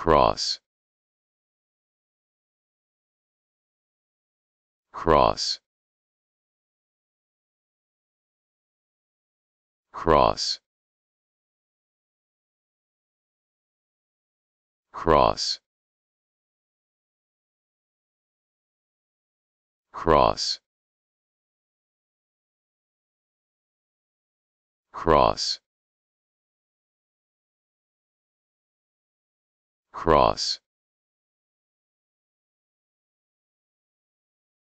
cross. Cross. Cross. Cross. Cross. Cross cross